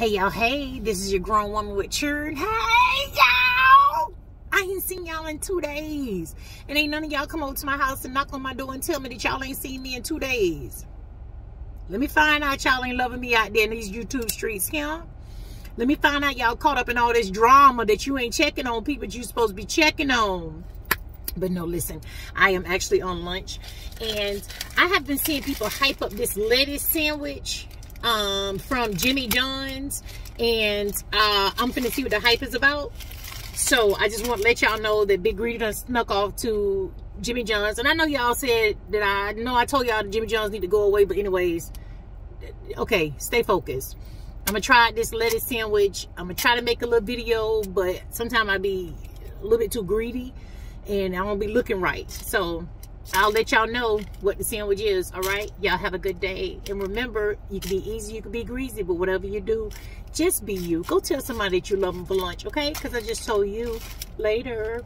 Hey y'all, hey, this is your grown woman with churn. Hey y'all! I ain't seen y'all in two days. And ain't none of y'all come over to my house and knock on my door and tell me that y'all ain't seen me in two days. Let me find out y'all ain't loving me out there in these YouTube streets, huh? Let me find out y'all caught up in all this drama that you ain't checking on people you supposed to be checking on. But no, listen, I am actually on lunch. And I have been seeing people hype up this lettuce sandwich um, from Jimmy John's. And uh, I'm finna see what the hype is about. So I just want to let y'all know that Big Greedy done snuck off to Jimmy John's. And I know y'all said that I know I told y'all that Jimmy John's need to go away. But anyways, okay, stay focused. I'm going to try this lettuce sandwich. I'm going to try to make a little video. But sometimes I be a little bit too greedy. And I won't be looking right. So I'll let y'all know what the sandwich is, all right? Y'all have a good day. And remember, you can be easy, you can be greasy, but whatever you do, just be you. Go tell somebody that you love them for lunch, okay? Because I just told you. Later.